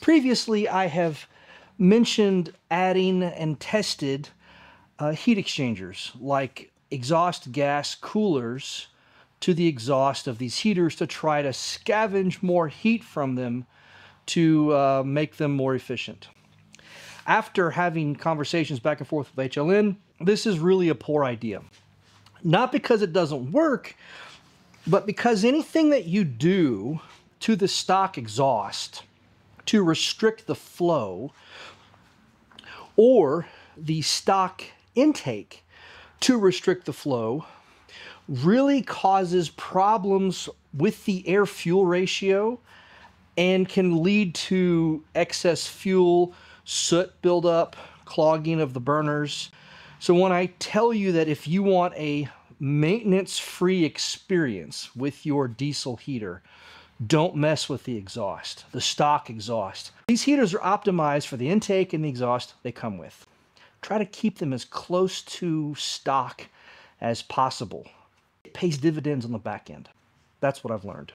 Previously, I have mentioned adding and tested uh, heat exchangers like exhaust gas coolers to the exhaust of these heaters to try to scavenge more heat from them to uh, make them more efficient. After having conversations back and forth with HLN, this is really a poor idea. Not because it doesn't work, but because anything that you do to the stock exhaust to restrict the flow or the stock intake to restrict the flow really causes problems with the air fuel ratio and can lead to excess fuel, soot buildup, clogging of the burners. So when I tell you that if you want a maintenance-free experience with your diesel heater, don't mess with the exhaust, the stock exhaust. These heaters are optimized for the intake and the exhaust they come with. Try to keep them as close to stock as possible. It pays dividends on the back end. That's what I've learned.